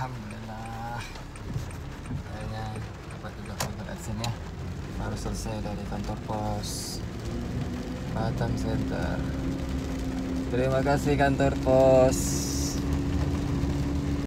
Alhamdulillah. Akhirnya dapat juga kantor action ya. Baru selesai dari kantor pos Batam Center. Terima kasih kantor pos.